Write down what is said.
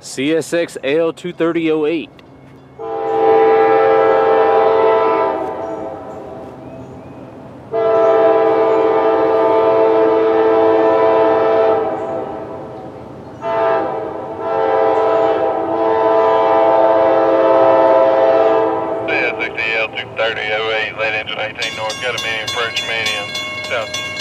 CSX L23008. L23008, late engine 18 north, got a medium approach medium, south